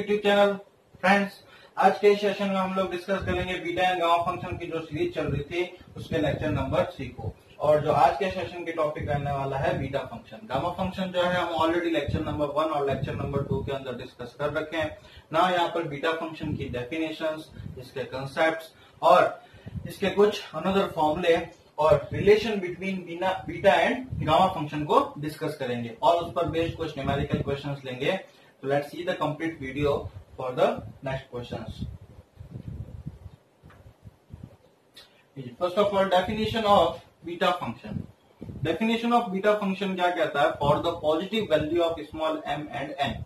YouTube channel friends आज के session में हम लोग डिस्कस करेंगे बीटा एंड गामा फ़ंक्शन की जो सीरीज़ चल रही थी, उसके लेक्चर नंबर थ्री को। और जो आज के सेशन की टॉपिक रहने वाला है बीटा फ़ंक्शन गामा फ़ंक्शन जो है, हम ऑलरेडी लेक्चर नंबर वन और लेक्चर नंबर टू के अंदर डिस्कस कर रखे हैं। ना यहाँ पर बीटा फ़ंक्शन की डेफिनेशन इसके कंसेप्ट और इसके कुछ अनदर फॉर्मूले और relation between beta and gamma function को डिस्कस करेंगे। और उस पर बेस्ड कुछ न्यूमेरिकल क्वेश्चंस लेंगे। तो let's see the complete video for the next questions first of all definition of beta function definition of beta function क्या कहता है for the positive value of small M and N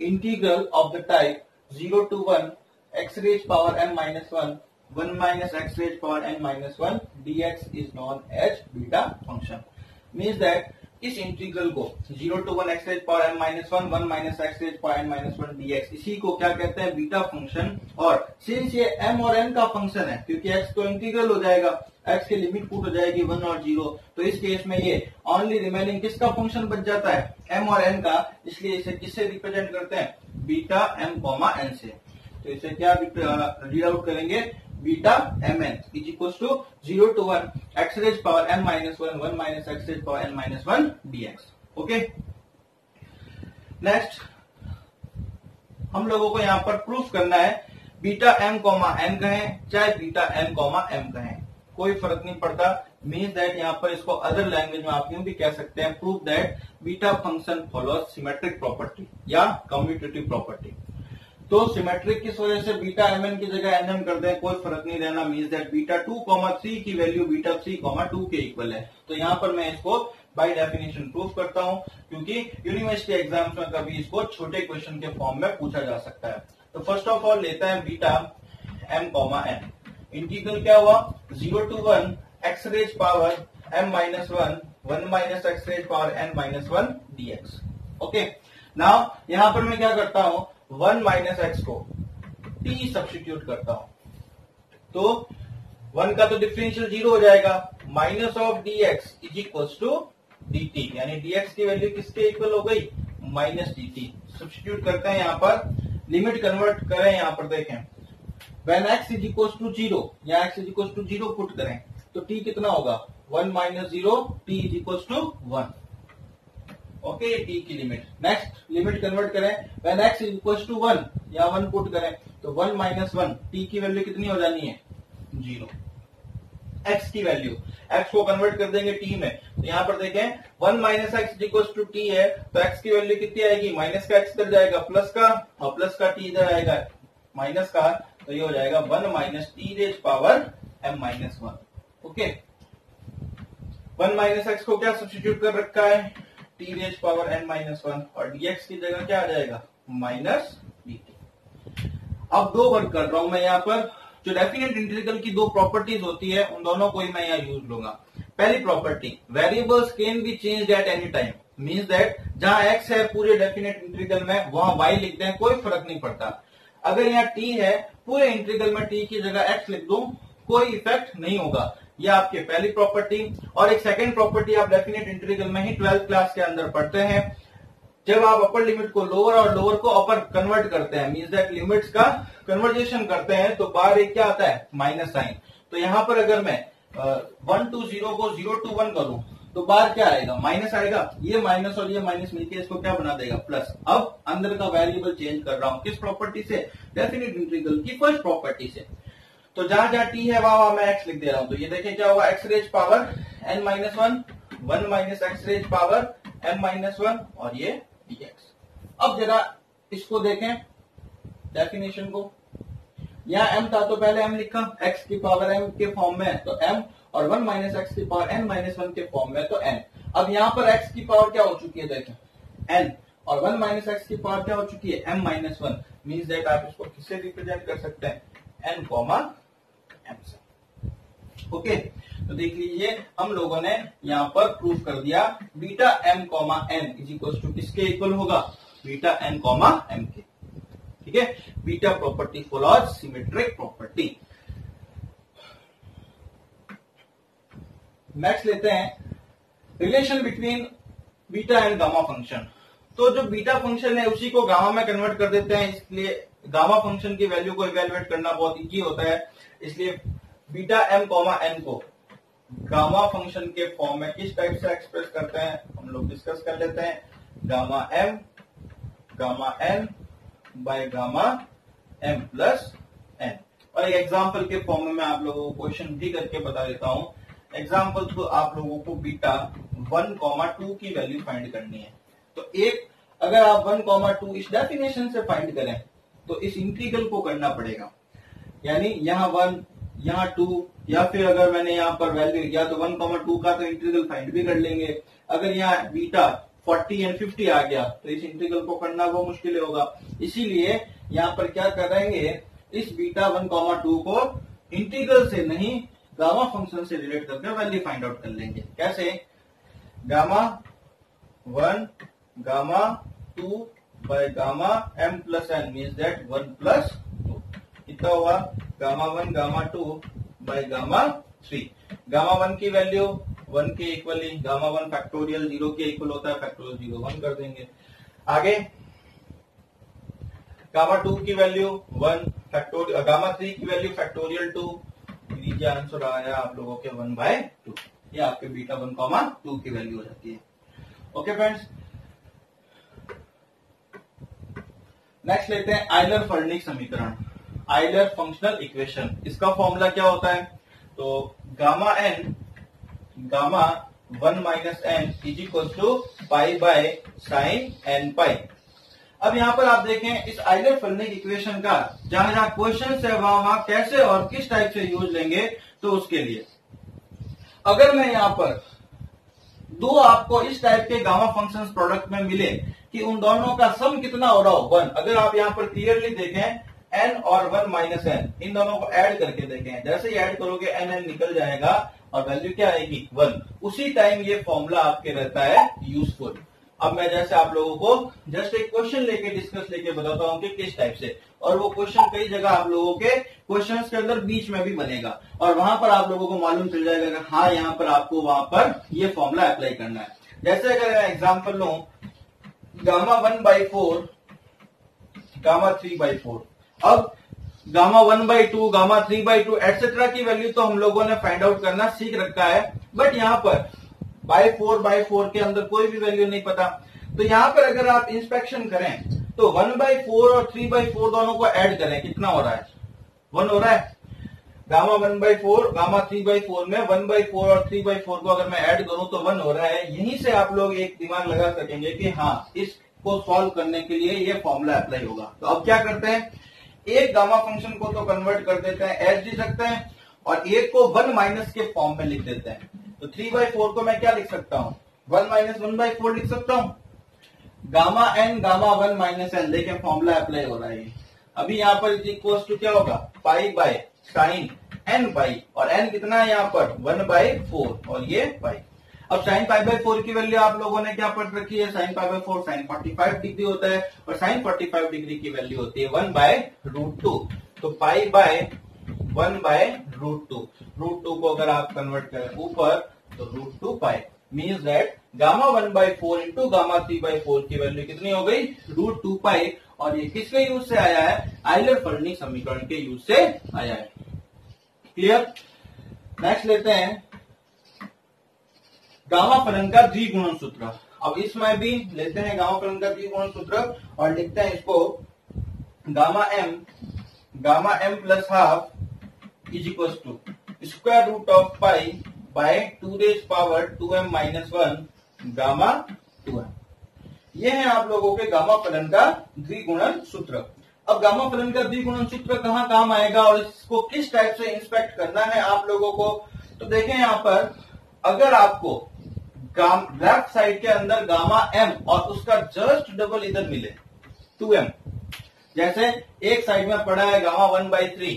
integral of the type zero to one X raise power N minus one 1 minus x raised power n minus 1 dx is known as beta function means that इस integral को 0 to 1 X raise power N minus one one minus X raise power N minus one DX, इसी को क्या कहते हैं? Beta function. और since ये m और एन का फ़ंक्शन है, क्योंकि एक्स तो इंटीग्रल हो जाएगा एक्स की लिमिट पुट हो जाएगी वन और ज़ीरो तो इस केस में ये ओनली रिमेनिंग किसका फ़ंक्शन बच जाता है? एम और एन का, इसलिए इसे किससे रिप्रेजेंट करते हैं? बीटा एम कॉमा एन से। तो इसे क्या रीड आउट करेंगे? Beta M N is equal to zero to one X raise power N minus one one minus X raise power N minus one D X okay next हम लोगों को यहाँ पर प्रूफ करना है, बीटा एम कॉमा एन कहें, चाहे beta M comma M कहें। कोई फ़र्क नहीं पड़ता। मीन्स दैट यहाँ पर इसको अदर लैंग्वेज में आप यूँ भी कह सकते हैं proof that beta function follows symmetric property या कम्यूटेटिव प्रॉपर्टी तो सिमेट्रिक किस वजह से बीटा एम एन की जगह एन एम कर दें? कोई फ़र्क नहीं रहना means that beta two comma three की value beta three comma two के इक्वल है। तो यहाँ पर मैं इसको बाय डेफिनेशन प्रूफ करता हूँ, क्योंकि यूनिवर्सिटी एग्ज़ाम्स में कभी इसको छोटे क्वेश्चन के फॉर्म में पूछा जा सकता है। तो फ़र्स्ट ऑफ़ ऑल लेता है beta M comma N integral क्या हुआ? Zero to one X raise power M minus one one minus X raise power N minus one D X okay now यहाँ पर मैं क्या करता हूँ? वन माइनस एक्स को टी सब्सटीट्यूट करता हूँ। तो वन का तो डिफरेंशियल ज़ीरो हो जाएगा। Minus of D X is equal to D T यानी डी एक्स की वैल्यू किसके इक्वल हो गई? माइनस डी टी सब्सटीट्यूट करते हैं यहाँ पर। लिमिट कन्वर्ट करें यहाँ पर देखें। When X is equal to zero X is equal to zero put करें। तो टी कितना होगा? One minus zero T is equal to one okay, T की लिमिट नेक्स्ट लिमिट कन्वर्ट करें when X equal to one या one put करें तो one minus one T की वैल्यू कितनी हो जानी है? ज़ीरो एक्स की वैल्यू एक्स को कन्वर्ट कर देंगे टी में. तो यहाँ पर देखें one minus X equal to T है तो एक्स की वैल्यू कितनी आएगी? माइनस का एक्स कर जाएगा प्लस का, और प्लस का टी इधर आएगा. माइनस का तो ये हो जाएगा one minus T raise power M minus one okay one minus X को क्या सब्सिट्यूट कर रखा है? T raise power N minus one और डीएक्स की जगह क्या आ जाएगा? माइनस डी अब दो वर्क कर रहा हूँ मैं यहाँ पर। जो डेफिनेट इंटीग्रल की दो प्रॉपर्टीज़ होती है, उन दोनों को ही मैं यहाँ यूज़ लूँगा। पहली property variables can be change at any time means that जहाँ एक्स है पूरे डेफिनेट इंटीग्रल में, वहाँ वाई लिख दें, कोई फ़र्क नहीं पड़ता। अगर यहाँ टी है, पूरे इंटीग्रल में टी की जगह एक्स लिख दू, कोई इफ़ेक्ट नहीं होगा। ये आपकी पहली प्रॉपर्टी और एक सेकेंड प्रॉपर्टी आप डेफिनेट इंटीग्रल में ही ट्वेल्थ क्लास के अंदर पढ़ते हैं। जब आप अपर लिमिट को लोअर और लोअर को अपर कन्वर्ट करते हैं मीन्स दैट लिमिट्स का कन्वर्जेशन करते हैं तो बार एक क्या आता है? माइनस साइन तो यहाँ पर अगर मैं वन टू ज़ीरो को ज़ीरो टू वन करूँ तो बार क्या आएगा? माइनस आएगा। ये माइनस और ये माइनस मिलकर इसको क्या बना देगा? प्लस अब अंदर का वैल्यूबल चेंज कर रहा हूँ। किस प्रॉपर्टी से? डेफिनेट इंटीग्रल की फ़र्स्ट प्रॉपर्टी से। तो जहाँ जहाँ टी है, वहाँ वहाँ मैं एक्स लिख दे रहा हूँ। तो ये देखें क्या हुआ X raise power N minus one one minus X raise power M minus one और ये डी एक्स अब जरा इसको देखें डेफिनेशन को। यहाँ एम था तो पहले एम लिखा एक्स की पावर एम के फॉर्म में तो एम और वन माइनस एक्स की पावर एन माइनस वन के फॉर्म में तो एन अब यहाँ पर एक्स की पावर क्या हो चुकी है, देखें। एन और वन माइनस एक्स की पावर क्या हो चुकी है? M minus one means that आप इसको किससे रिप्रेजेंट कर सकते हैं? एन कॉमा ओके तो देख लीजिए, हम लोगों ने यहाँ पर प्रूफ कर दिया beta M comma N is equal to किसके इक्वल होगा? बीटा एन कॉमा एम के। ठीक है? Beta property follows symmetric property next लेते हैं। Relation between beta and gamma function तो जो बीटा फ़ंक्शन है, उसी को गामा में कन्वर्ट कर देते हैं। इसलिए गामा फ़ंक्शन की वैल्यू को इवेल्युएट करना बहुत इजी होता है। इसलिए बीटा एम कॉमा एन को गामा फ़ंक्शन के फॉर्म में किस टाइप से एक्सप्रेस करते हैं, हम लोग डिस्कस कर लेते हैं। Gamma M gamma N by gamma M plus N और एक एग्ज़ाम्पल के फॉर्म में मैं आप लोगों को क्वेश्चन भी करके बता देता हूँ। एग्ज़ाम्पल तो आप लोगों को बीटा वन कॉमा टू की वैल्यू फाइंड करनी है। तो एक अगर आप वन कॉमा टू इस डेफिनेशन से फाइंड करें तो इस इंटीग्रल को करना पड़ेगा। यानी यहाँ वन, यहाँ टू, या फिर अगर मैंने यहाँ पर वैल्यू या तो वन कॉमा टू का तो इंटीग्रल फाइंड भी कर लेंगे। अगर यहाँ बीटा फोर्टी एंड फिफ्टी आ गया तो इस इंटीग्रल को करना वो मुश्किल होगा। इसीलिए यहाँ पर क्या करेंगे इस बीटा वन कॉमा टू को इंटीग्रल से नहीं गामा फ़ंक्शन से रिलेट करके वैल्यू फाइंड आउट कर लेंगे। कैसे? Gamma one gamma two by gamma M plus N means that one plus two कितना हुआ? Gamma one gamma two by gamma three gamma one की वैल्यू वन के equally gamma one factorial zero के equal होता है factorial zero one कर देंगे। आगे। गामा टू की value one factorial gamma three की वैल्यू फैक्टोरियल टू लीजिए आंसर आया आप लोगों के वन बाय टू ये आपके बीटा वन कॉमा टू की वैल्यू हो जाती है। ओके फ्रेंड्स नेक्स्ट लेते हैं आइलर फर्निक समीकरण। आइलर फंक्शनल इक्वेशन इसका फॉर्मूला क्या होता है? तो gamma N gamma one minus N is equal to pi by sine N pi अब यहाँ पर आप देखें, इस आइलर फर्निक इक्वेशन का जहाँ जहाँ क्वेश्चन है वहाँ वहाँ कैसे और किस टाइप से यूज़ लेंगे तो उसके लिए। अगर मैं यहाँ पर दो आपको इस टाइप के गामा फ़ंक्शंस प्रोडक्ट में मिले कि उन दोनों का सम कितना हो रहा हो वन। अगर आप यहाँ पर क्लियरली देखें एन और वन माइनस एन इन दोनों को ऐड करके देखें। जैसे ही ऐड करोगे एन एन निकल जाएगा और वैल्यू क्या आएगी? वन। उसी टाइम ये फॉर्मूला आपके रहता है यूजफुल अब मैं जैसे आप लोगों को जस्ट एक क्वेश्चन लेके डिस्कस लेके बताता हूँ कि किस टाइप से। और वो क्वेश्चन कई जगह आप लोगों के क्वेश्चंस के अंदर बीच में भी बनेगा। और वहाँ पर आप लोगों को मालूम चल जाएगा कि हाँ यहाँ पर आपको वहाँ पर ये फॉर्मूला अप्लाई करना है। जैसे अगर मैं एग्ज़ाम्पल लू gamma one by four, gamma three by four. अब gamma one by two, gamma three by two etcetera की वैल्यू तो हम लोगों ने फाइंड आउट करना सीख रखा है। बट यहाँ पर बाय फोर बाय फोर के अंदर कोई भी वैल्यू नहीं पता। तो यहाँ पर अगर आप इंस्पेक्शन करें तो वन बाई फोर और थ्री बाई फोर दोनों को ऐड करें, कितना हो रहा है? वन हो रहा है। Gamma one by four, gamma three by four में वन बाई फोर और थ्री बाई फोर को अगर मैं ऐड करूँ तो वन हो रहा है। यहीं से आप लोग एक दिमाग लगा सकेंगे कि हाँ इसको सॉल्व करने के लिए ये फॉर्मूला अप्लाई होगा। तो अब क्या करते हैं? एक गामा फ़ंक्शन को तो कन्वर्ट कर देते हैं एच लिख सकते हैं और एक को वन माइनस के फॉर्म में लिख देते हैं। तो थ्री बाई फोर को मैं क्या लिख सकता हूँ? One minus one by four लिख सकता हूँ? Gamma n gamma one minus n देखें फॉर्मूला अप्लाई हो रहा है। अभी यहाँ पर इक्वल टू क्या होगा? Pi by sine n pi और एन कितना है यहाँ पर? वन बाई फोर, और ये पाई अब साइन पाई बाई फोर की वैल्यू आप लोगों ने क्या पढ़ रखी है? Sine pi by four, sine forty five degree होता है, और साइन फोर्टी फाइव डिग्री की वैल्यू होती है वन बाय रूट टू। तो pi by one by root two. Root two को अगर आप कन्वर्ट करें ऊपर तो root two pi. Means that gamma one by four into gamma three by four की वैल्यू कितनी हो गई? Root two pi. और ये किसके यूज़ से आया है? आइलर फर्निक समीकरण के यूज़ से आया है। क्लियर नेक्स्ट लेते हैं। गामा फलन का द्विगुणन सूत्र। अब इसमें भी लेते हैं गामा फलन का द्विगुणन सूत्र और लिखते हैं इसको gamma m gamma m plus half is equal to square root of pi by two raise power two m minus one gamma two m ये है आप लोगों के गामा फलन का द्विगुणन सूत्र। अब गामा फलन का द्विगुणन सूत्र कहाँ काम आएगा और इसको किस टाइप से इंस्पेक्ट करना है आप लोगों को? तो देखें यहाँ पर, अगर आपको लेफ़्ट साइड के अंदर गामा एम और उसका जस्ट डबल इधर मिले टू एम जैसे एक साइड में पड़ा है gamma one by three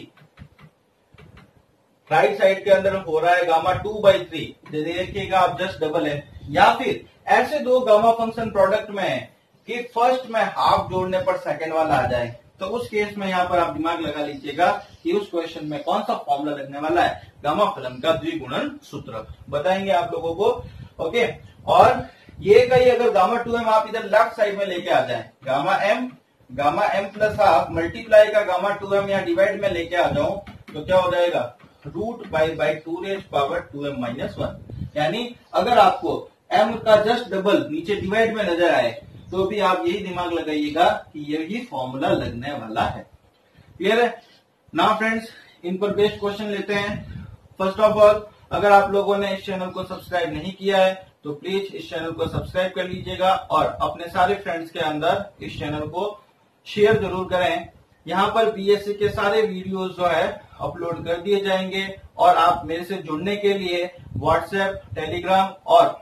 right side के अंदर हो रहा है गामा टू बाई थ्री देखिएगा आप जस्ट डबल है या फिर ऐसे दो गामा फ़ंक्शन प्रोडक्ट में है कि फ़र्स्ट में हाफ़ जोड़ने पर सेकेंड वाला आ जाए। तो उस केस में यहाँ पर आप दिमाग लगा लीजिएगा कि उस क्वेश्चन में कौन सा फॉर्मूला लगने वाला है? गामा फलन का द्विगुणन सूत्र। बताएँगे आप लोगों को। ओके और ये का ये अगर गामा टू एम आप इधर लेफ़्ट साइड में लेके आ जाए। Gamma m gamma m plus half multiply का गामा टू एम या डिवाइड में लेके आ जाऊँ तो क्या हो जाएगा? Root by by two raise power two m minus one यानी अगर आपको एम का जस्ट डबल नीचे डिवाइड में नज़र आए तो भी आप यही दिमाग लगाइएगा कि यही फॉर्मूला लगने वाला है। क्लियर है? ना फ्रेंड्स इन पर बेस्ट क्वेश्चन लेते हैं। फ़र्स्ट ऑफ़ ऑल अगर आप लोगों ने इस चैनल को सब्सक्राइब नहीं किया है तो प्लीज़ इस चैनल को सब्सक्राइब कर लीजिएगा और अपने सारे फ्रेंड्स के अंदर इस चैनल को शेयर ज़रूर करें। यहाँ पर बीएससी के सारे वीडियोस जो है अपलोड कर दिए जाएँगे और आप मेरे से जुड़ने के लिए व्हाट्सएप टेलीग्राम और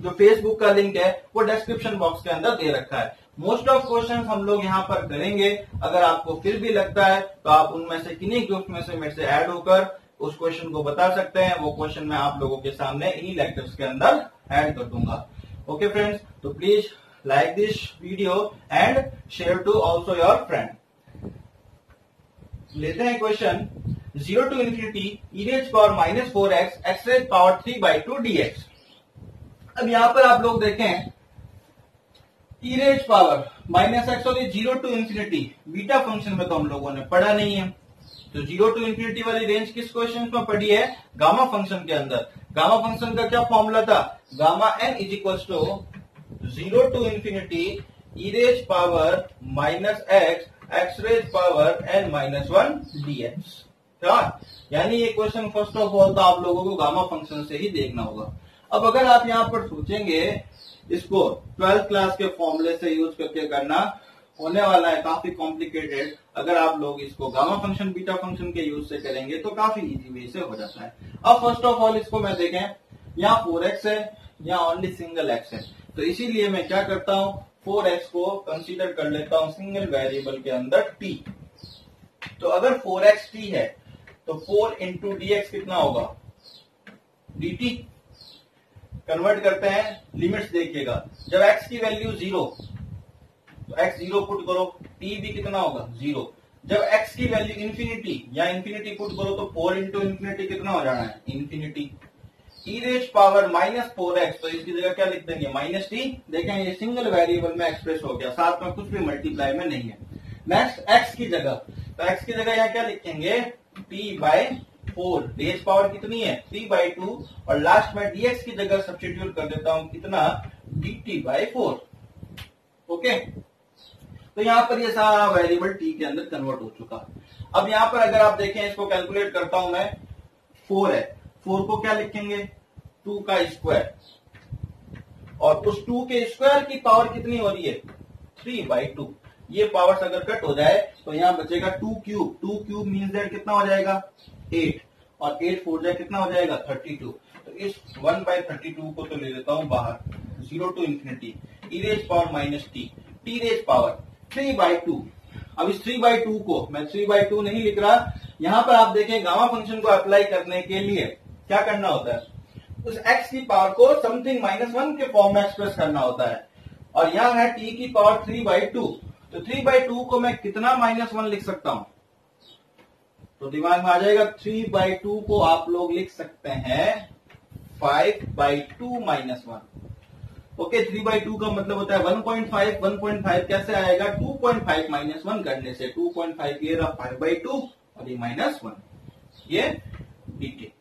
जो फेसबुक का लिंक है, वो डिस्क्रिप्शन बॉक्स के अंदर दे रखा है। मोस्ट ऑफ़ क्वेश्चंस हम लोग यहाँ पर करेंगे। अगर आपको फिर भी लगता है तो आप उनमें से किन्हीं ग्रुप में से मेरे से ऐड होकर उस क्वेश्चन को बता सकते हैं। वो क्वेश्चन मैं आप लोगों के सामने इन्हीं लेक्चर्स के अंदर ऐड कर दूँगा। ओके फ्रेंड्स तो please like this video and share to also your friend. लेते हैं question zero to infinity e raise power minus four x x raise power three by two d x अब यहाँ पर आप लोग देखें e raise power minus x और zero to infinity beta function में तो हम लोगों ने पढ़ा नहीं है। तो ज़ीरो टू इन्फिनिटी वाली रेंज किस क्वेश्चन में पढ़ी है? गामा फ़ंक्शन के अंदर। गामा फ़ंक्शन का क्या फॉर्मूला था? Gamma n is equal to zero to infinity e raise power minus x x raise power n minus one d x यानी ये क्वेश्चन फ़र्स्ट ऑफ़ ऑल तो आप लोगों को गामा फ़ंक्शन से ही देखना होगा। अब अगर आप यहाँ पर सोचेंगे, इसको ट्वेल्थ क्लास के फॉर्मूले से यूज़ करके करना होने वाला है, काफ़ी कॉम्प्लिकेटेड। अगर आप लोग इसको गामा फ़ंक्शन, बीटा फ़ंक्शन के यूज़ से करेंगे तो काफ़ी इजी वे से हो जाता है। अब फ़र्स्ट ऑफ़ ऑल इसको मैं देखें, यहाँ फोर एक्स है, यहाँ ओनली सिंगल एक्स है। तो इसीलिए मैं क्या करता हूँ फोर एक्स को कंसीडर कर लेता हूँ सिंगल वेरिएबल के अंदर टी तो अगर फोर एक्स टी है तो फोर इंटू डी एक्स कितना होगा? डी टी कन्वर्ट करते हैं लिमिट्स देखिएगा। जब एक्स की वैल्यू ज़ीरो तो एक्स ज़ीरो पुट करो टी भी कितना होगा? ज़ीरो जब एक्स की वैल्यू इंफिनिटी या इंफिनिटी पुट करो तो फोर इंटू इंफिनिटी कितना हो जाना है? Infinity e raise power minus four x तो इसकी जगह क्या लिख देंगे? माइनस टी देखें, ये सिंगल वेरिएबल में एक्सप्रेस हो गया। साथ में कुछ भी मल्टीप्लाई में नहीं है। नेक्स्ट एक्स की जगह। तो एक्स की जगह यहाँ क्या लिखेंगे? T by four raise power कितनी है? थ्री बाई टू और लास्ट में डीएक्स की जगह सब्सटीट्यूट कर देता हूँ कितना? D t by four okay तो यहाँ पर ये सारा वेरिएबल टी के अंदर कन्वर्ट हो चुका। अब यहाँ पर अगर आप देखें, इसको कैलकुलेट करता हूँ मैं फोर है। फोर को क्या लिखेंगे? टू का स्क्वायर और उस टू के स्क्वायर की पावर कितनी हो रही है? थ्री बाई टू ये पावर्स अगर कट हो जाए तो यहाँ बचेगा two cube two cube mean that कितना हो जाएगा? एट और एट फोर जाए कितना हो जाएगा? थर्टी टू तो इस वन बाई थर्टी टू को तो ले लेता हूँ बाहर zero to infinity e raise power minus t t raise power three by two अब इस थ्री बाई टू को, मैं थ्री बाई टू नहीं लिख रहा, यहाँ पर आप देखें गामा फ़ंक्शन को अप्लाई करने के लिए क्या करना होता है? उस x की पावर को समथिंग माइनस वन के फॉर्म में एक्सप्रेस करना होता है। और यहाँ है t की पावर थ्री बाई टू तो थ्री बाई टू को मैं कितना माइनस वन लिख सकता हूँ? तो दिमाग में आ जाएगा थ्री बाई टू को आप लोग लिख सकते हैं five by two minus one okay three by two का मतलब होता है one point five one point five कैसे आएगा? Two point five minus one करने से टू पॉइंट फाइव ये रहा फाइव बाई टू और ये माइनस वन ये डी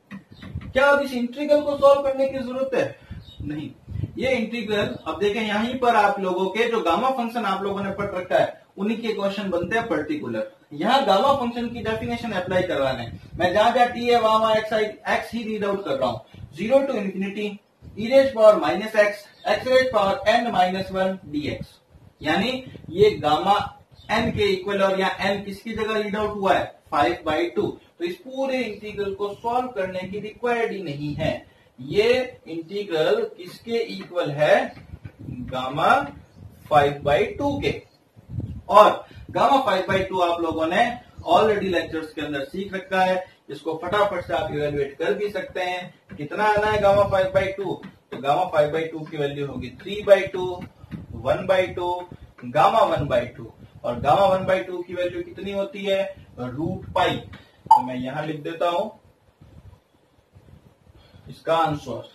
क्या अब इस इंटीग्रल को सॉल्व करने की ज़रूरत है? नहीं. ये इंटीग्रल अब देखें यहीं पर आप लोगों के जो गामा फ़ंक्शन आप लोगों ने पढ़ रखा है, उन्हीं के क्वेश्चन बनते हैं पर्टिकुलर यहाँ गामा फ़ंक्शन की डेफिनेशन अप्लाई करवाने मैं जहाँ जहाँ टी है, वहाँ वहाँ एक्स एक्स ही रीड आउट कर रहा हूँ। Zero to infinity e raise power minus x x raise power n minus one d x यानी ये गामा एन के इक्वल और यहाँ एन किसकी जगह रीड आउट हुआ है? फाइव बाई टू तो इस पूरे इंटीग्रल को सॉल्व करने की रिक्वायर्ड ही नहीं है। ये इंटीग्रल किसके इक्वल है? गामा फाइव बाई टू के। और गामा फाइव बाई टू आप लोगों ने ऑलरेडी लेक्चर्स के अंदर सीख रखा है। इसको फटाफट से आप इवेल्युएट कर भी सकते हैं। कितना आना है गामा फाइव बाई टू? तो गामा फाइव बाई टू की वैल्यू होगी three by two, one by two, gamma one by two. और गामा वन बाई टू की वैल्यू कितनी होती है? Root pi. तो मैं यहाँ लिख देता हूँ। इसका आंसर।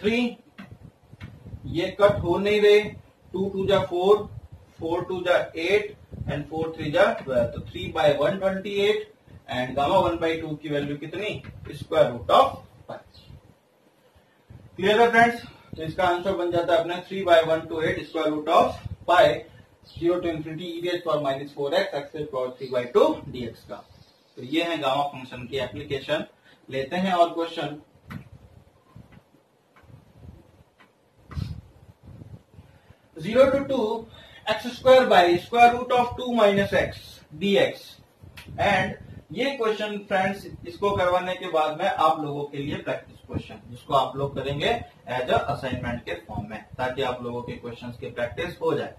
थ्री, ये कट हो नहीं रहे। टू टू जा फोर फोर टू जा एट एंड फोर थ्री जा ट्वेल्व तो three by one twenty eight and gamma one by two की वैल्यू कितनी? Square root of five clear है फ्रेंड्स तो इसका आंसर बन जाता है अपने three by one two eight square root of pi zero to infinity e for minus four x x power three by two d x का. तो ये है गामा फ़ंक्शन की एप्लीकेशन लेते हैं और question zero to two x square by square root of two minus x d x and ये question friends इसको करवाने के बाद में आप लोगों के लिए प्रैक्टिस क्वेश्चन जिसको आप लोग करेंगे एज अ असाइनमेंट के फॉर्म में, ताकि आप लोगों के क्वेश्चंस की प्रैक्टिस हो जाए।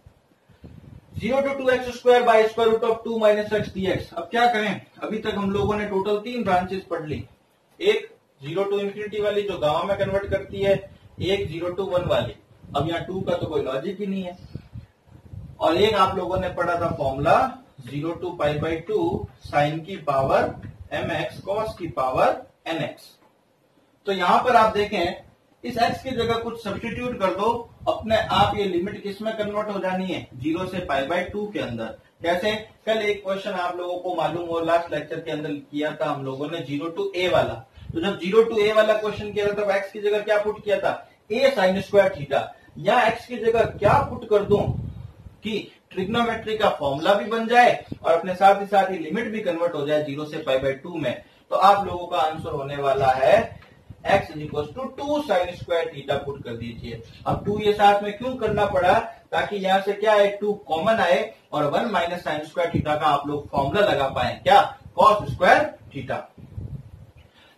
Zero to two x square by square root of two minus x d x अब क्या करें? अभी तक हम लोगों ने टोटल तीन ब्रांचेस पढ़ ली। एक ज़ीरो टू इन्फिनिटी वाली जो गामा में कन्वर्ट करती है, एक ज़ीरो टू वन वाली। अब यहाँ टू का तो कोई लॉजिक ही नहीं है। और एक आप लोगों ने पढ़ा था formula zero to pi by two sine की पावर एम एक्स कॉस की पावर एन एक्स तो यहाँ पर आप देखें, इस एक्स की जगह कुछ सब्सटीट्यूट कर दो, अपने आप ये लिमिट किसमें कन्वर्ट हो जानी है? ज़ीरो से पाई बाई टू के अंदर। कैसे कल एक क्वेश्चन आप लोगों को मालूम हो लास्ट लेक्चर के अंदर किया था हम लोगों ने ज़ीरो टू ए वाला। तो जब ज़ीरो टू ए वाला क्वेश्चन किया था, तब एक्स की जगह क्या पुट किया था? ए साइन स्क्वायर थीटा या एक्स की जगह क्या पुट कर दूँ कि ट्रिग्नोमेट्री का फॉर्मूला भी बन जाए और अपने साथ ही साथ ही लिमिट भी कन्वर्ट हो जाए ज़ीरो से पाई बाई टू में। तो आप लोगों का आंसर होने वाला है x equal to two sine square theta put कर दीजिए। अब टू ये साथ में क्यों करना पड़ा? ताकि यहाँ से क्या है टू कॉमन आए और one minus sine square theta का आप लोग फॉर्मूला लगा पाए। क्या? कॉस स्क्वायर थीटा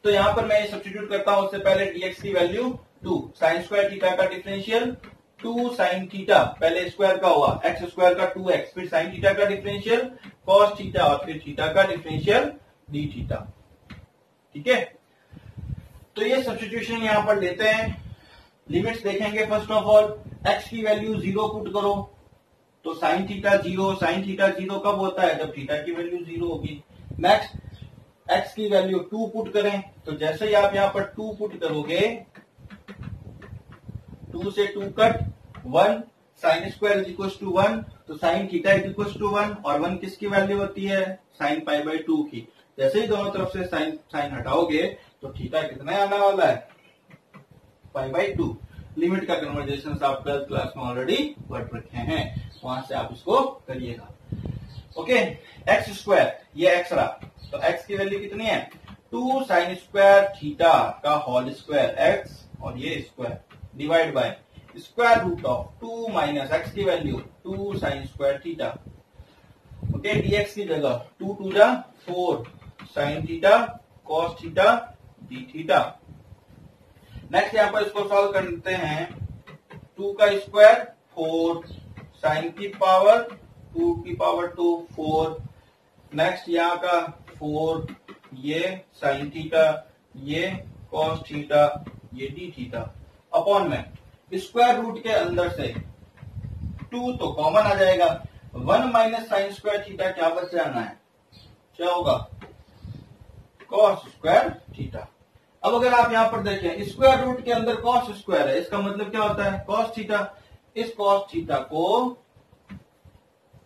तो यहाँ पर मैं ये सब्सटीट्यूट करता हूँ, उससे पहले डीएक्स की value two sine square theta का डिफरेंशियल टू साइन थीटा पहले स्क्वायर का हुआ एक्स स्क्वायर का टू एक्स फिर साइन थीटा का डिफरेंशियल कॉस थीटा और फिर थीटा का डिफरेंशियल डी थीटा ठीक है? तो ये सब्सटीट्यूशन यहाँ पर लेते हैं। लिमिट्स देखेंगे फ़र्स्ट ऑफ़ ऑल एक्स की वैल्यू ज़ीरो पुट करो। तो sine theta zero sine theta zero कब होता है? जब थीटा की वैल्यू ज़ीरो होगी। नेक्स्ट एक्स की वैल्यू टू पुट करें। तो जैसे ही आप यहाँ पर टू पुट करोगे टू से two cut one sine square is equal to one तो sine theta is equal to one और वन किसकी वैल्यू होती है? साइन पाई बाई टू की। जैसे ही दोनों तरफ़ से साइन साइन हटाओगे तो थीटा कितना आने वाला है? पाई बाई टू लिमिट का कन्वर्जेशन आप ट्वेल्थ क्लास में ऑलरेडी पढ़ रखे हैं। वहाँ से आप इसको करिएगा। ओके एक्स स्क्वायर ये एक्स रहा। तो एक्स की वैल्यू कितनी है? टू साइन स्क्वायर थीटा का होल स्क्वायर एक्स और ये square divide by square root of two minus x की value two sine square theta okay d x की जगह टू टू जा four sine theta cos theta d theta next यहाँ पर इसको सॉल्व करते हैं टू का स्क्वायर फोर साइन की पावर टू की पावर टू फोर नेक्स्ट यहाँ का फोर ये साइन थीटा ये कॉस थीटा ये डी थीटा अपॉन में। स्क्वायर रूट के अंदर से टू तो कॉमन आ जाएगा। One minus sine square theta क्या बच जाना है? क्या होगा? कॉस स्क्वायर थीटा अब अगर आप यहाँ पर देखें स्क्वायर रूट के अंदर कॉस स्क्वायर है, इसका मतलब क्या होता है? कॉस थीटा इस कॉस थीटा को,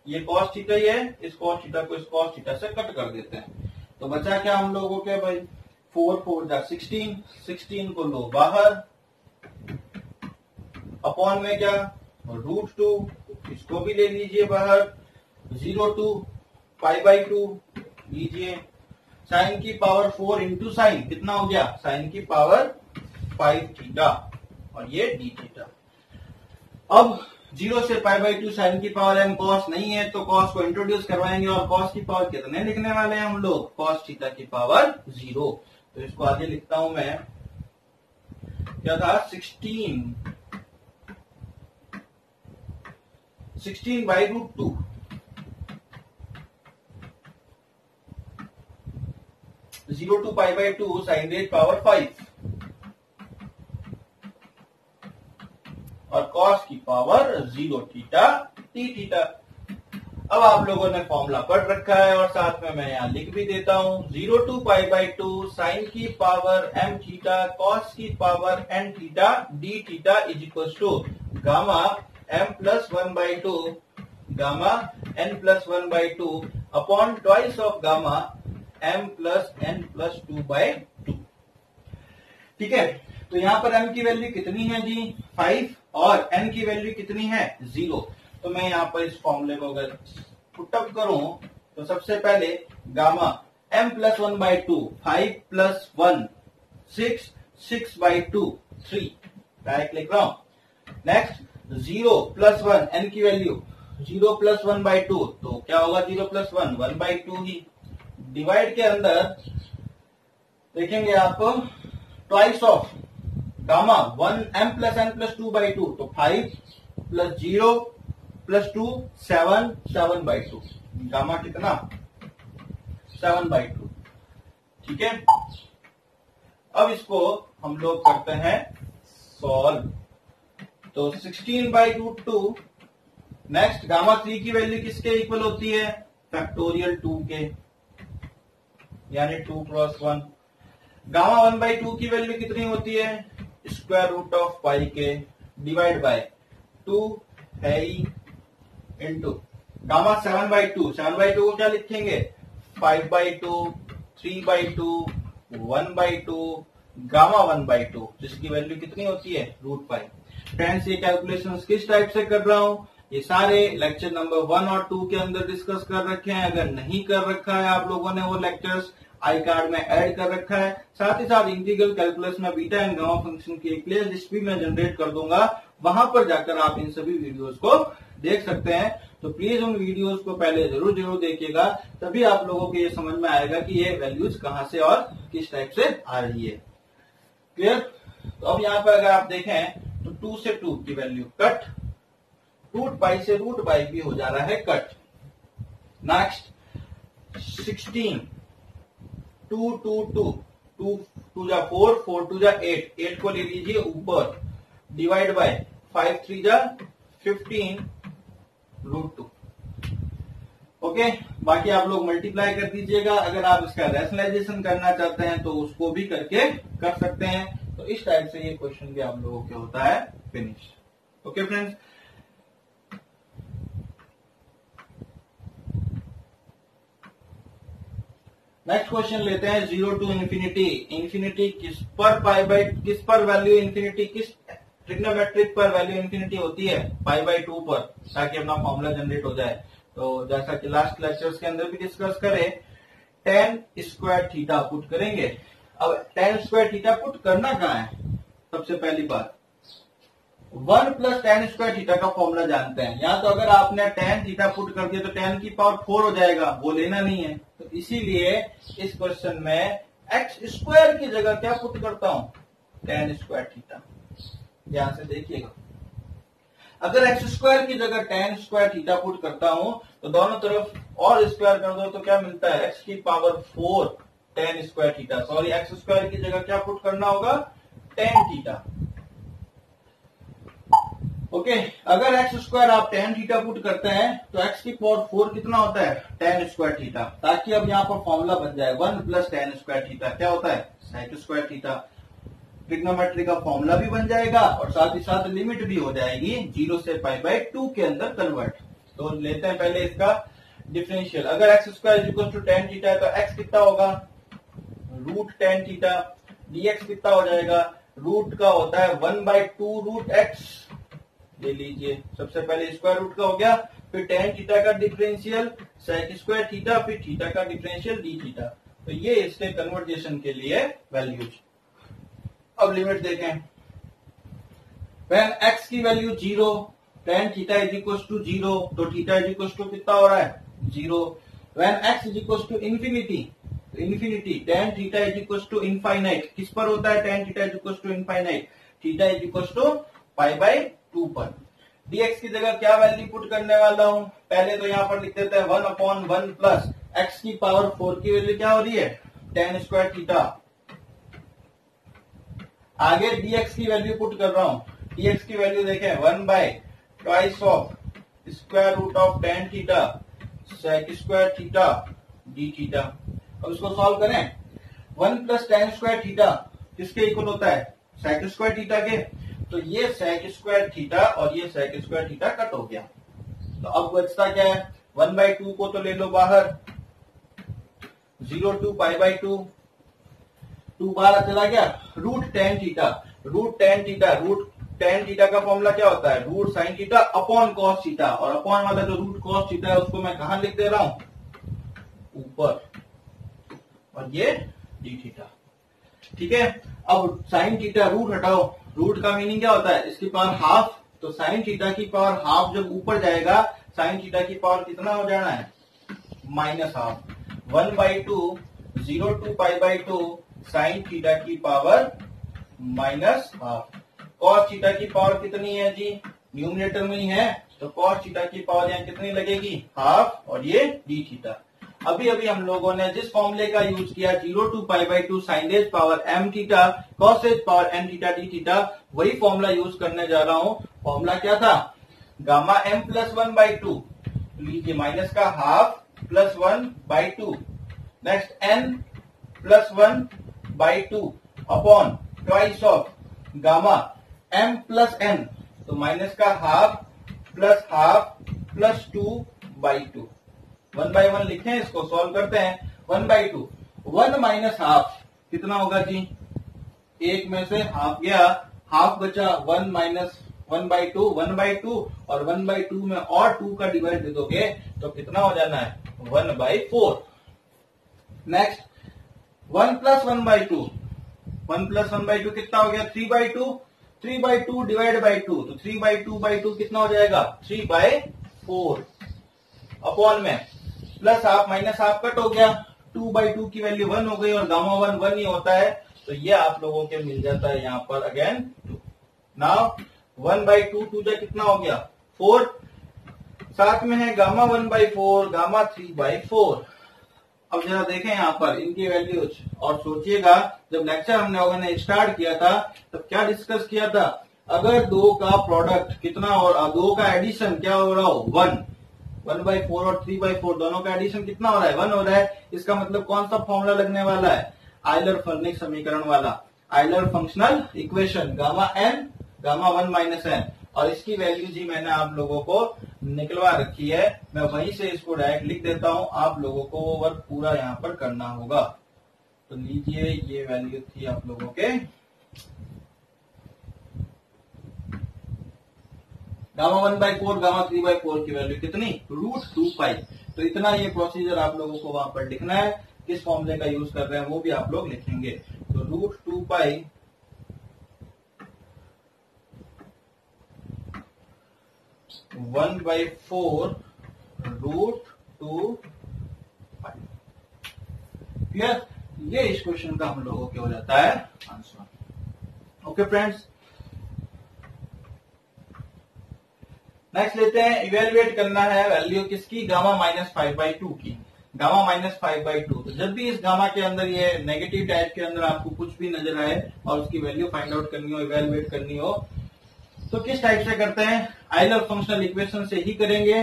ये कॉस थीटा ही है, इस कॉस थीटा को इस कॉस थीटा से कट कर देते हैं। तो बचा क्या हम लोगों के भाई? फोर फोर जा सिक्सटीन सिक्सटीन को लो बाहर। अपॉन में क्या? रूट टू इसको भी ले लीजिए बाहर zero to pi by two लीजिए। साइन की पावर फोर इंटू साइन कितना हो गया? साइन की पावर फाइव थीटा और ये डी थीटा अब ज़ीरो से पाई बाई टू साइन की पावर एम कॉस नहीं है तो कॉस को इंट्रोड्यूस करवाएँगे, और कॉस की पावर कितने लिखने वाले हैं हम लोग? कॉस थीटा की पावर ज़ीरो तो इसको आगे लिखता हूँ मैं। क्या था? Sixteen sixteen by root two zero to pi by two sine raise power five और कॉस की power zero theta t theta अब आप लोगों ने फॉर्मूला पढ़ रखा है और साथ में मैं यहाँ लिख भी देता हूँ. Zero two pi by two sine की पावर एम थीटा कॉस की power n theta d theta is equal to gamma m plus one by two gamma n plus one by two upon twice of gamma m plus n plus two by two ठीक है? तो यहाँ पर m की value कितनी है जी? Five और n की वैल्यू कितनी है? ज़ीरो तो मैं यहाँ पर इस फॉर्मूले को अगर पुटअप करूँ तो सबसे पहले gamma m plus one by two five plus one six six by two three direct लिख रहा हूँ next zero plus one n की value zero plus one by two तो क्या होगा zero plus one? One by two he. Divide के अंदर देखेंगे आप twice of gamma one m plus n plus two by two तो five plus zero plus two seven seven by two gamma कितना? Seven by two ठीक है? अब इसको हम लोग करते हैं सॉल्व तो sixteen by root two next gamma three की वैल्यू किसके इक्वल होती है? फैक्टोरियल टू के, यानी two cross one gamma one by two की वैल्यू कितनी होती है? स्क्वायर रूट ऑफ़ पाई के डिवाइड बाय टू है into gamma seven by two seven by two को क्या लिखेंगे? Five by two three by two one by two gamma one by two जिसकी वैल्यू कितनी होती है? रूट फाइव फ्रेंड्स ये कैलकुलेशन किस टाइप से कर रहा हूँ? ये सारे लेक्चर नंबर वन और टू के अंदर डिस्कस कर रखे हैं। अगर नहीं कर रखा है आप लोगों ने वो लेक्चर्स आई कार्ड में ऐड कर रखा है। साथ ही साथ इंटीग्रल कैलकुलस में बीटा एंड गामा फ़ंक्शन की एक प्ले लिस्ट भी मैं जनरेट कर दूँगा। वहाँ पर जाकर आप इन सभी वीडियोस को देख सकते हैं। तो प्लीज़ उन वीडियोस को पहले ज़रूर ज़रूर देखिएगा। तभी आप लोगों को ये समझ में आएगा कि ये वैल्यूज़ कहाँ से और किस टाइप से आ रही है। क्लियर तो अब यहाँ पर अगर आप देखें तो टू से टू की वैल्यू कट, रूट बाई से रूट बाई भी हो जा रहा है cut. Next sixteen two two two two two जा फोर फोर टू जा एट एट को ले लीजिए ऊपर। डिवाइड बाय फाइव थ्री जा फिफ्टीन रूट टू ओके? बाकी आप लोग मल्टीप्लाई कर दीजिएगा। अगर आप इसका रेशनलाइजेशन करना चाहते हैं तो उसको भी करके कर सकते हैं। तो इस टाइप से ये क्वेश्चन भी आप लोगों के होता है? Finish okay friends next question लेते हैं ज़ीरो टू इन्फिनिटी इन्फिनिटी किस पर पाई बाई किस पर वैल्यू इन्फिनिटी किस ट्रिग्नोमेट्रिक पर वैल्यू इन्फिनिटी होती है? पाई बाई टू पर, ताकि अपना फॉर्मूला जनरेट हो जाए। तो जैसा कि लास्ट लेक्चर्स के अंदर भी डिस्कस करें टेन स्क्वायर थीटा पुट करेंगे। अब टेन स्क्वायर थीटा पुट करना कहा है? सबसे पहली बात one plus tan square theta का फॉर्मूला जानते हैं। या तो अगर आपने टेन थीटा पुट कर दिया तो टेन की पावर फोर हो जाएगा, वो लेना नहीं है। तो इसीलिए इस क्वेश्चन में एक्स स्क्वायर की जगह क्या पुट करता हूँ? टेन स्क्वायर थीटा ध्यान से देखिएगा। अगर एक्स स्क्वायर की जगह टेन स्क्वायर थीटा पुट करता हूँ तो दोनों तरफ़ और स्क्वायर कर दो तो क्या मिलता है? एक्स की power four tan square theta sorry x square की जगह क्या पुट करना होगा? टेन थीटा ओके अगर एक्स स्क्वायर आप टेन थीटा पुट करते हैं तो एक्स की पावर फोर कितना होता है? टेन स्क्वायर थीटा ताकि अब यहाँ पर फॉर्मूला बन जाए। One plus tan square theta क्या होता है? साइट स्क्वायर थीटा ट्रिग्नोमेट्री का फॉर्मूला भी बन जाएगा और साथ ही साथ लिमिट भी हो जाएगी ज़ीरो से पाई बाई टू के अंदर कन्वर्ट तो लेते हैं पहले इसका डिफरेंशियल अगर x square equal to tan theta तो एक्स कितना होगा? रूट टेन थीटा डीएक्स कितना हो जाएगा? रूट का होता है one by two root x ले लीजिए। सबसे पहले स्क्वायर रूट का हो गया, फिर टेन थीटा का डिफरेंशियल सेक स्क्वायर थीटा फिर थीटा का डिफरेंशियल डी थीटा तो ये इसके कन्वर्जेशन के लिए वैल्यूज़ अब लिमिट देखें। वैन एक्स की value zero tan theta is equal to zero तो थीटा इज़ इक्वल टू कितना हो रहा है? Zero when x is equal to infinity infinity tan theta is equal to infinite किस पर होता है? Tan theta is equal to infinite theta is equal to pi by two पर। dx की जगह क्या वैल्यू पुट करने वाला हूँ? पहले तो यहाँ पर लिख देते हैं one upon one plus x की पावर फोर की वैल्यू क्या हो रही है? टेन स्क्वायर थीटा आगे dx की वैल्यू पुट कर रहा हूँ। dx की वैल्यू देखें one by twice of square root of tan theta sec square theta d theta अब इसको सॉल्व करें। One plus tan square theta किसके इक्वल होता है? सेक स्क्वायर थीटा के। तो ये सेक स्क्वायर थीटा और ये सेक स्क्वायर थीटा कट हो गया। तो अब बचता क्या है? वन बाई टू को तो ले लो बाहर। Zero two pi by two two बार चला गया? Root tan theta root tan theta root tan theta का फॉर्मूला क्या होता है? Root sine theta upon cos theta और अपॉन वाला जो रूट कॉस थीटा है, उसको मैं कहा लिख दे रहा हूँ? ऊपर। और ये डी थीटा ठीक है? अब साइन थीटा रूट हटाओ। रूट का मीनिंग क्या होता है? इसकी पावर हाफ़ तो साइन थीटा की पावर हाफ़ जब ऊपर जाएगा साइन थीटा की पावर कितना हो जाना है? Minus half one by two zero two pi by two sine theta की power minus half cos theta की पावर कितनी है जी? न्यूमिनेटर में ही है तो कॉस थीटा की पावर यहाँ कितनी लगेगी? हाफ़ और ये डी थीटा अभी अभी हम लोगों ने जिस फॉर्मूले का यूज़ किया zero two pi by two sine's power m theta cos's power m theta d theta वही फॉर्मूला यूज़ करने जा रहा हूँ। फॉर्मूला क्या था? Gamma m plus one by two लीजिए माइनस का half plus one by two next n plus one by two upon twice of gamma m plus n तो माइनस का half plus half plus two by two one by one लिखे, इसको solve करते हैं. One by two one minus half कितना होगा जी? एक में से हाफ़ गया. हाफ़ बचा one minus one by two one by two और वन बाई टू में और टू का डिवाइड दे दोगे तो कितना हो जाना है? One by four next one plus one by two. One plus one by two कितना हो गया? Three by two. Three by two divide by two. तो three by two by two कितना हो जाएगा? Three by four. अपॉन में। Plus आप minus आप कट हो गया। टू बाई टू की वैल्यू वन हो गई और गामा वन वन ही होता है। तो ये आप लोगों के मिल जाता है यहाँ पर again two now one by two two जो कितना हो गया? फोर। साथ में है gamma one by four, gamma three by four. अब जरा देखें यहाँ पर, इनकी वैल्यूज़ और सोचिएगा, जब लेक्चर हमने हमने स्टार्ट किया था, तब क्या डिस्कस किया था? अगर दो का प्रोडक्ट कितना और दो का एडिशन क्या हो रहा हो? वन वन बाई फोर और थ्री बाई फोर दोनों का एडिशन कितना हो रहा है? वन हो रहा है। इसका मतलब कौन सा फॉर्मूला लगने वाला है? आइलर फर्निक समीकरण वाला। Euler functional equation gamma n gamma one minus n और इसकी वैल्यू जी मैंने आप लोगों को निकलवा रखी है। मैं वहीं से इसको डायरेक्ट लिख देता हूँ। आप लोगों को वो वर्क पूरा यहाँ पर करना होगा। तो लीजिए, ये वैल्यू थी आप लोगों के। Gamma one by four, gamma three by four की वैल्यू कितनी? रूट टू फाइव तो इतना ये प्रोसीजर आप लोगों को वहाँ पर लिखना है। किस फॉर्मूले का यूज़ कर रहे हैं वो भी आप लोग लिखेंगे। तो root two pi one by four root two five. Clear ये इस क्वेश्चन का हम लोगों के हो जाता है आंसर ओके फ्रेंड्स नेक्स्ट लेते हैं इवेल्युएट करना है वैल्यू किसकी? Gamma minus five by two की। Gamma minus five by two तो जब भी इस गामा के अंदर ये नेगेटिव टाइप के अंदर आपको कुछ भी नज़र आए और उसकी वैल्यू फाइंड आउट करनी हो इवेल्युएट करनी हो तो किस टाइप से करते हैं? आइलर फंक्शनल इक्वेशन से ही करेंगे।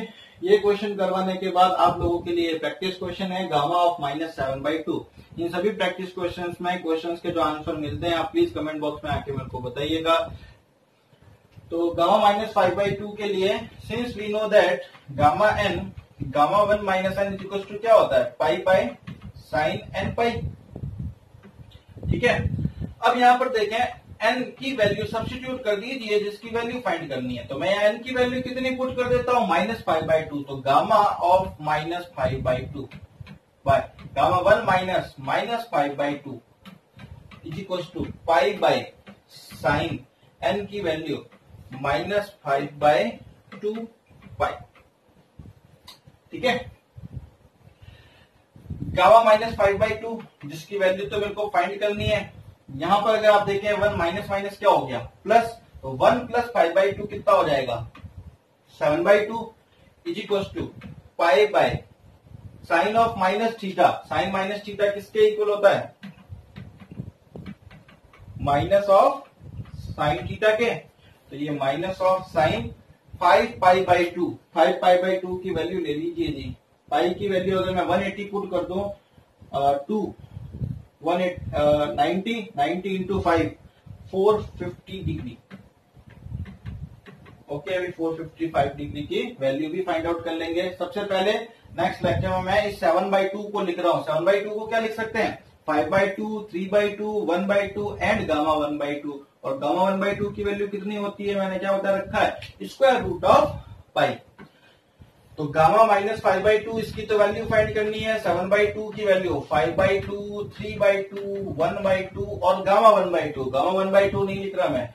ये क्वेश्चन करवाने के बाद आप लोगों के लिए प्रैक्टिस क्वेश्चन है gamma of minus seven by two इन सभी प्रैक्टिस क्वेश्चन में क्वेश्चन के जो आंसर मिलते हैं, आप प्लीज़ कमेंट बॉक्स में आके मेरे को बताइएगा। तो gamma minus five by two के लिए since we know that gamma n gamma one minus n equal to क्या होता है? Pi by sine n pi ठीक है? अब यहाँ पर देखें एन की वैल्यू सब्सिट्यूट कर दीजिए, जिसकी वैल्यू फाइंड करनी है। तो मैं एन की वैल्यू कितनी पुट कर देता हूँ? माइनस फाइव बाई टू तो gamma of minus five by two by gamma one minus minus five by two is equal to five by sine n की value minus five by two pi ठीक है? Gamma minus five by two जिसकी value तो मेरे को find करनी है। यहाँ पर अगर आप देखें वन माइनस माइनस क्या हो गया? प्लस तो one plus five by two कितना हो जाएगा? Seven by two is equal to five by sine of minus theta sine minus theta किसके इक्वल होता है? माइनस ऑफ़ साइन थीटा के। तो ये minus of sine five pi by two five pi by two की value ले लीजिए जी। पाई की वैल्यू अगर मैं 180 पुट कर दूँ two one eight ninety ninety into five four fifty degree okay अभी 455 डिग्री की वैल्यू भी फाइंड आउट कर लेंगे। सबसे पहले नेक्स्ट लेक्चर में मैं इस सेवन बाई टू को लिख रहा हूँ। सेवन बाई टू को क्या लिख सकते हैं? Five by two three by two one by two and gamma one by two और गामा वन बाई टू की वैल्यू कितनी होती है? मैंने क्या बता रखा है? स्क्वायर रूट ऑफ़ पाई तो gamma minus five by two इसकी तो वैल्यू फाइंड करनी है सेवन बाई टू की value five by two three by two one by two और gamma one by two gamma one by two नहीं लिख रहा मैं।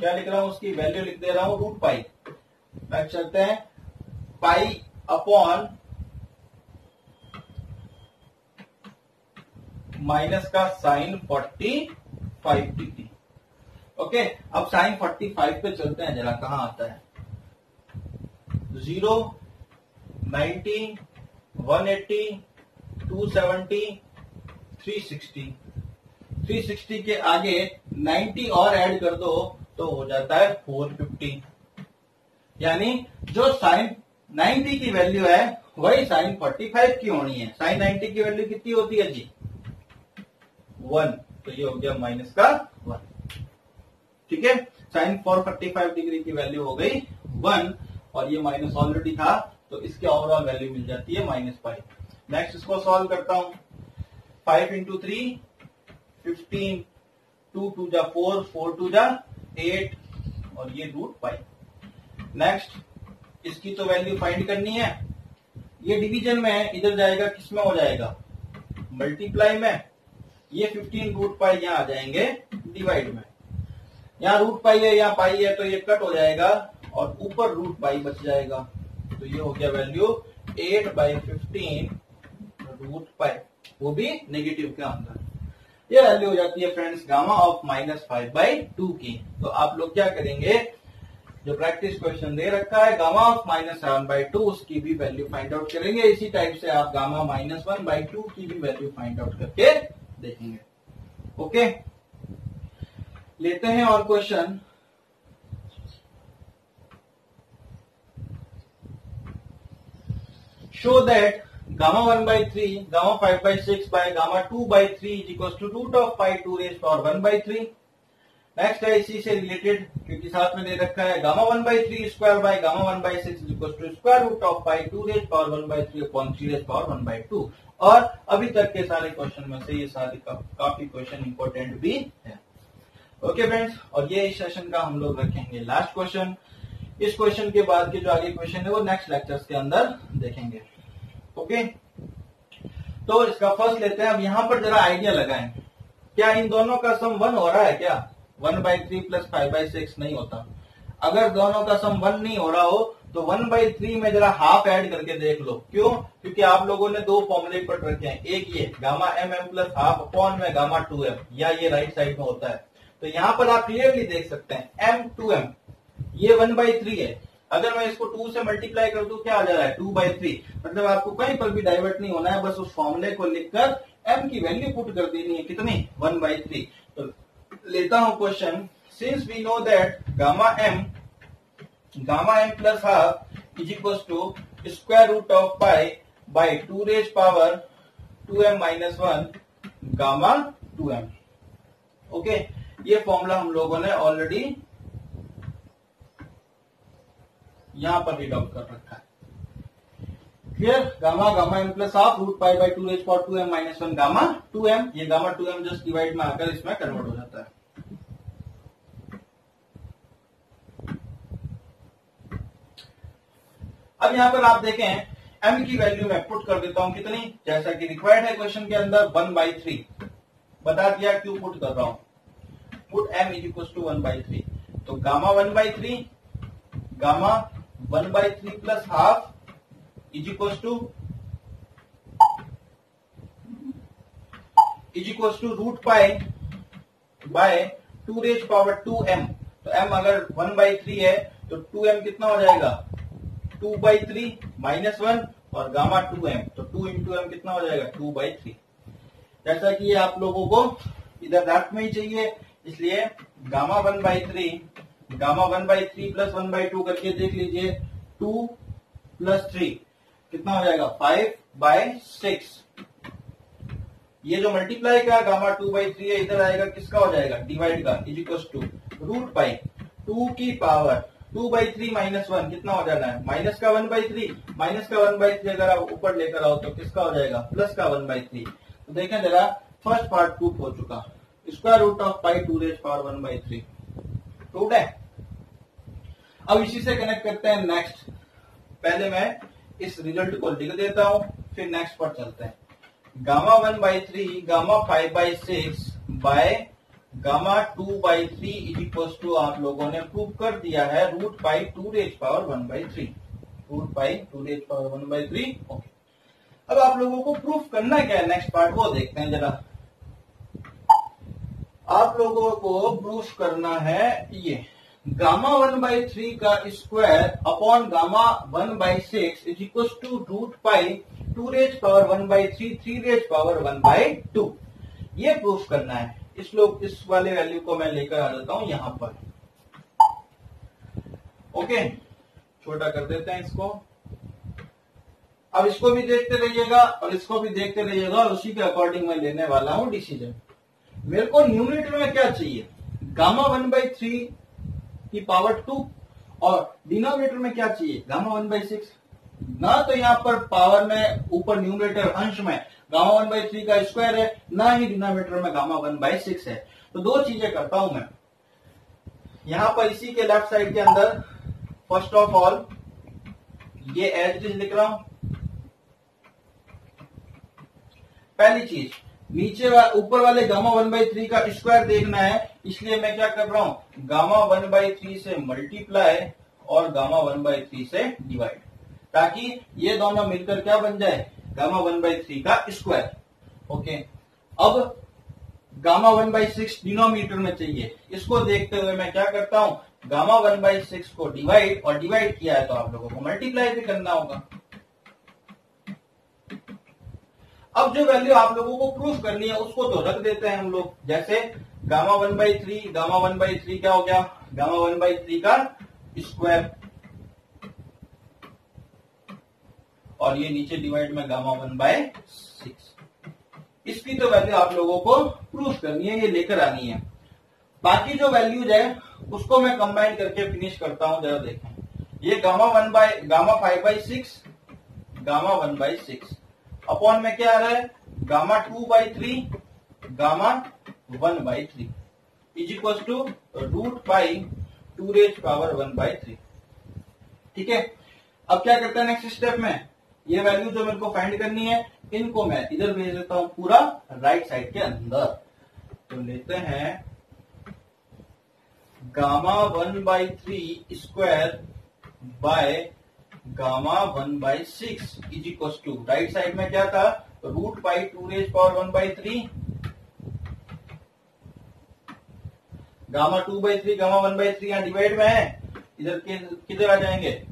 क्या लिख रहा हूँ उसकी? वैल्यू लिख दे रहा हूँ रूट पाई नेक्स्ट चलते हैं। पाई अपॉन माइनस का sine forty five degree okay अब साइन फोर्टी फाइव पे चलते हैं, जरा कहाँ आता है? Zero ninety one eighty two seventy three sixty three sixty के आगे नाइन्टी और ऐड कर दो तो हो जाता है फोर फिफ्टी यानी जो साइन नाइन्टी की वैल्यू है, वही साइन फोर्टी फाइव की होनी है। साइन नाइन्टी की वैल्यू कितनी होती है जी? वन तो ये हो गया माइनस का वन ठीक है? Sine four forty five degree की वैल्यू हो गई वन और ये माइनस ऑलरेडी था। तो इसके ओवरऑल वैल्यू मिल जाती है माइनस फाइव नेक्स्ट इसको सॉल्व करता हूँ. Five into three fifteen two two जा फोर फोर टू जा एट और ये रूट फाइव नेक्स्ट इसकी तो वैल्यू फाइंड करनी है. ये डिवीज़न में है, इधर जाएगा, किसमें हो जाएगा? मल्टीप्लाई में. ये 15 रूट पाई यहाँ आ जाएँगे डिवाइड में. यहाँ रूट पाई है, यहाँ पाई है तो ये कट हो जाएगा, और ऊपर रूट पाई बच जाएगा. तो ये हो गया value 8 by fifteen root pi वो भी नेगेटिव के अंदर। ये वैल्यू हो जाती है friends gamma of minus five by two की। तो आप लोग क्या करेंगे? जो प्रैक्टिस क्वेश्चन दे रखा है gamma of minus seven by two उसकी भी वैल्यू फाइंड आउट करेंगे। इसी टाइप से आप gamma minus one by two की भी वैल्यू फाइंड आउट करके देखेंगे। ओके लेते हैं और question show that gamma 1 by 3, gamma 5 by 6 by gamma 2 by 3 is equals to root of pi 2 raised power 1 by 3. Next है इसी से रिलेटेड क्योंकि साथ में दे रखा है gamma one by three square by gamma one by six equal to square root of pi to raise power one by three upon three raise power one by two और अभी तक के सारे क्वेश्चन में से ये सारे का, काफ़ी क्वेश्चन इंपॉर्टेंट भी है। ओके फ्रेंड्स और ये इस सेशन का हम लोग रखेंगे लास्ट क्वेश्चन इस क्वेश्चन के बाद के जो आगे क्वेश्चन है, वो नेक्स्ट लेक्चर्स के अंदर देखेंगे। ओके तो इसका फ़र्स्ट लेते हैं। अब यहाँ पर जरा आइडिया लगाएँ। क्या इन दोनों का सम वन हो रहा है क्या? One by three plus five by six नहीं होता। अगर दोनों का सम वन नहीं हो रहा हो तो वन बाई थ्री में जरा हाफ़ ऐड करके देख लो। क्यों? क्योंकि आप लोगों ने दो फॉर्मुले पढ़ रखे हैं। एक ये gamma m m plus half upon में गामा टू एम या ये राइट साइड में होता है। तो यहाँ पर आप क्लियरली देख सकते हैं एम टू एम ये वन बाई थ्री है। अगर मैं इसको टू से मल्टीप्लाई कर दू, क्या आ जा रहा है? Two by three. मतलब आपको कहीं पर भी डाइवर्ट नहीं होना है, बस उस फॉर्मूले को लिखकर एम की वैल्यू पुट कर देनी है। कितनी? One by three. तो लेता हूँ question since we know that gamma m gamma m plus half is equal to square root of pi by two raise power two m minus one gamma two m okay ये formula हम लोगों ने already यहाँ पर read out कर रखा है। Clear gamma gamma m plus half root pi by two h power two m minus one gamma two m ये gamma two m just divide में आकर इसमें कन्वर्ट हो जाता है। अब यहाँ पर आप देखें एम की वैल्यू मैं पुट कर देता हूँ कितनी? जैसा कि रिक्वायर्ड है क्वेश्चन के अंदर वन बाई थ्री बता दिया क्यों पुट कर रहा हूँ? Put m is equal to one by three तो gamma one by three gamma one by three plus half is equal to is equal to root pi by two raise power two m. तो m अगर one by three है तो two m कितना हो जाएगा? Two by three minus one और gamma two m. तो two into m कितना हो जाएगा? Two by three. जैसा कि आप लोगों को इधर डार्क में ही चाहिए, इसलिए gamma one by three gamma one by three plus one by two करके देख लीजिए, टू प्लस थ्री, कितना हो जाएगा? Five by six. ये जो मल्टीप्लाई का गामा टू बाई थ्री है, इधर आएगा, किसका हो जाएगा? डिवाइड का is equal to root pi two की power two by three minus one कितना हो जाना है? माइनस का वन बाई थ्री माइनस का वन बाई थ्री अगर आप ऊपर लेकर आओ तो किसका हो जाएगा? प्लस का वन बाई थ्री तो देखें जरा फ़र्स्ट पार्ट प्रूफ हो चुका। Square root of pi to raise power one by three है। अब इसी से कनेक्ट करते हैं नेक्स्ट पहले मैं इस रिज़ल्ट को लिख देता हूँ, फिर नेक्स्ट पर चलते हैं। Gamma one by three gamma five by six by gamma two by three is equal to आप लोगों ने प्रूव कर दिया है root pi to raise power one by three root pi to raise power one by three okay अब आप लोगों को प्रूफ करना क्या है? नेक्स्ट पार्ट वो देखते हैं जरा। आप लोगों को प्रूफ करना है ये। गामा वन बाई थ्री का square upon gamma one by six is equal to root pi to raise power one by three three raise power one by two ये प्रूफ करना है। इस लोग, इस वाले वैल्यू को मैं लेकर आ जाता हूँ यहाँ पर। ओके छोटा कर देते हैं इसको। अब इसको भी देखते रहिएगा, और इसको भी देखते रहिएगा, और उसी के अकॉर्डिंग मैं लेने वाला हूँ डिसीज़न मेरे को न्यूमिनेटर में क्या चाहिए? गामा वन बाई थ्री की पावर टू और डिनोमिनेटर में क्या चाहिए? गामा वन बाई सिक्स ना तो यहाँ पर पावर में ऊपर न्यूमिनेटर अंश में गामा वन बाई थ्री का स्क्वायर है, ना ही डिनोमिनेटर में गामा वन बाई सिक्स है। तो दो चीज़ें करता हूँ मैं। यहाँ पर इसी के लेफ़्ट साइड के अंदर फ़र्स्ट ऑफ़ ऑल ये एज लिख रहा हूँ। पहली चीज़ नीचे ऊपर वाले गामा वन बाई थ्री का स्क्वायर देखना है, इसलिए मैं क्या कर रहा हूँ? गामा वन बाई थ्री से मल्टीप्लाई और गामा वन बाई थ्री से डिवाइड ताकि ये दोनों मिलकर क्या बन जाए? गामा वन बाई थ्री का स्क्वायर ओके अब gamma one by six denominator में चाहिए। इसको देखते हुए मैं क्या करता हूँ? गामा वन बाई सिक्स को डिवाइड और डिवाइड किया है तो आप लोगों को मल्टीप्लाई भी करना होगा। अब जो वैल्यू आप लोगों को प्रूफ करनी है, उसको तो रख देते हैं हम लोग। जैसे gamma one by three gamma one by three क्या हो गया? गामा वन बाई थ्री का स्क्वायर और ये नीचे डिवाइड में गामा वन बाय सिक्स इसकी तो वैल्यू आप लोगों को प्रूफ करनी है, ये लेकर आनी है। बाकी जो वैल्यूज़ है, उसको मैं कंबाइन करके फिनिश करता हूँ, जरा देखें। ये gamma one by gamma five by six gamma one by six upon में क्या आ रहा है? Gamma two by three, gamma one by three. Is equal to root pi to raise power one by three. ठीक है? अब क्या करता है नेक्स्ट स्टेप में? ये वैल्यू जो मेरे को फाइंड करनी है, इनको मैं इधर भेज देता हूँ पूरा राइट साइड के अंदर। तो लेते हैं gamma one by three square by gamma one by six is equal to. Right side में क्या था? Root by two raise power one by three. Gamma two by three, gamma one by three यहाँ divide में है। इधर किधर आ जाएँगे?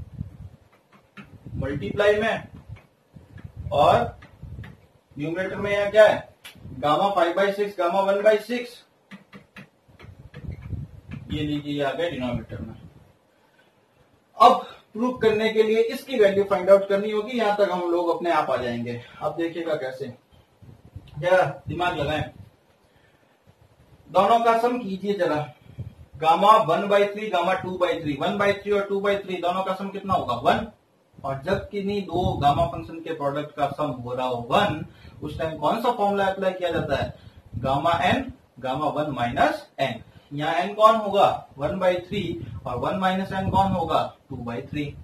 Multiply में। और न्यूमरेटर में यहाँ क्या है? Gamma five by six, gamma one by six. ये लीजिए आ गए डिनोमिनेटर में। अब प्रूव करने के लिए इसकी वैल्यू फाइंड आउट करनी होगी, यहाँ तक हम लोग अपने आप आ जाएँगे। अब देखिएगा कैसे। जरा दिमाग लगाए। दोनों का सम कीजिए जरा। Gamma one by three gamma two by three one by three और टू बाई थ्री दोनों का सम कितना होगा? वन। और जब किन्हीं दो गामा फ़ंक्शन के प्रोडक्ट का सम हो रहा हो, वन, उस टाइम कौन सा फॉर्मूला अप्लाई किया जाता है? Gamma n gamma one minus n यहाँ एन कौन होगा? वन बाई थ्री और वन माइनस एन कौन होगा? टू बाई थ्री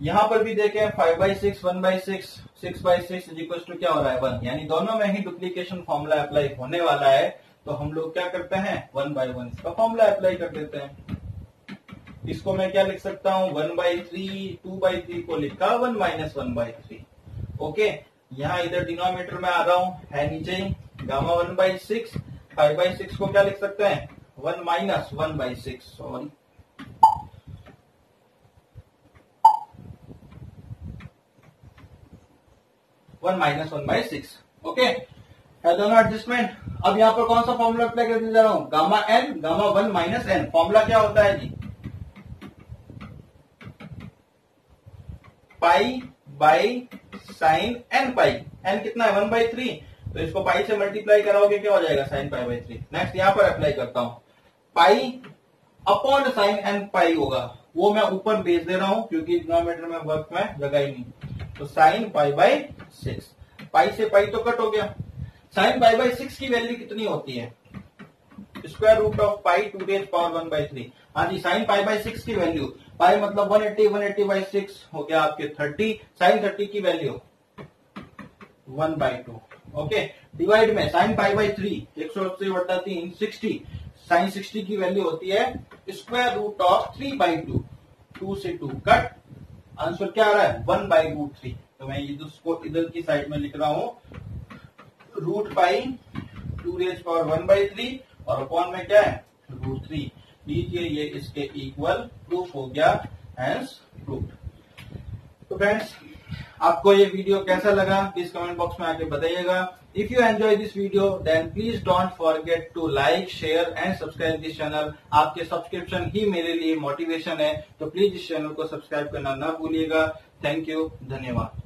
यहाँ पर भी देखें five by six one by six six by six equal to क्या हो रहा है? वन यानी दोनों में ही डुप्लीकेशन फॉर्मूला अप्लाई होने वाला है। तो हम लोग क्या करते हैं? वन बाई वन इसका फॉर्मूला अप्लाई कर देते हैं। इसको मैं क्या लिख सकता हूँ? One by three two by three को लिखा one minus one by three okay यहाँ इधर डिनोमीटर में आ रहा हूँ, है नीचे gamma one by six five by six को क्या लिख सकते हैं? One minus one by six sorry one minus one by six okay है दोनों एडजस्टमेंट अब यहाँ पर कौन सा फॉर्मूला अप्लाई करने जा रहा हूँ? Gamma n gamma one minus n formula क्या होता है जी? Pi by sine n pi n कितना है? वन बाई थ्री तो इसको पाई से मल्टीप्लाई कराओगे क्या हो जाएगा? Sine pi by three next यहाँ पर अप्लाई करता हूँ। Pi upon sine n pi होगा। वो मैं ऊपर भेज दे रहा हूँ, क्योंकि डिनोमीटर में वर्क में जगह ही नहीं। तो sine pi by six pi से पाई तो कट हो गया। साइन पाई बाई सिक्स की वैल्यू कितनी होती है? Square root of pi to raise power one by three हाँ जी साइन पाई बाई सिक्स की वैल्यू पाई मतलब one eighty one eighty by six हो गया आपके थर्टी साइन थर्टी की value one by two okay divide में sine pi by three एक सौ अस्सी बटा तीन सिक्सटी साइन सिक्सटी की वैल्यू होती है square root of three by two two से टू कट आंसर क्या आ रहा है? वन बाई रूट थ्री तो मैं ये इसको इधर की साइड में लिख रहा हूँ. Root by two raise power one by three और अपॉन में क्या है? रूट थ्री लीजिए ये इसके इक्वल प्रूफ हो गया हैंस प्रूफ तो फ्रेंड्स आपको ये वीडियो कैसा लगा प्लीज़ कमेंट बॉक्स में आके बताइएगा। If you enjoy this video then please don't forget to like share and subscribe this channel आपके सब्सक्रिप्शन ही मेरे लिए मोटिवेशन है तो प्लीज़ इस चैनल को सब्सक्राइब करना ना भूलिएगा। थैंक यू धन्यवाद।